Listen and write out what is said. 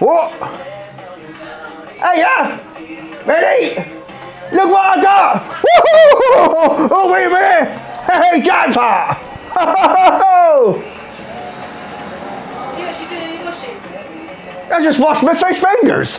What? Hey, yeah! Ready? Look what I got! Woohoo! Oh, wait a minute! Hey, jackpot! I just washed my face fingers!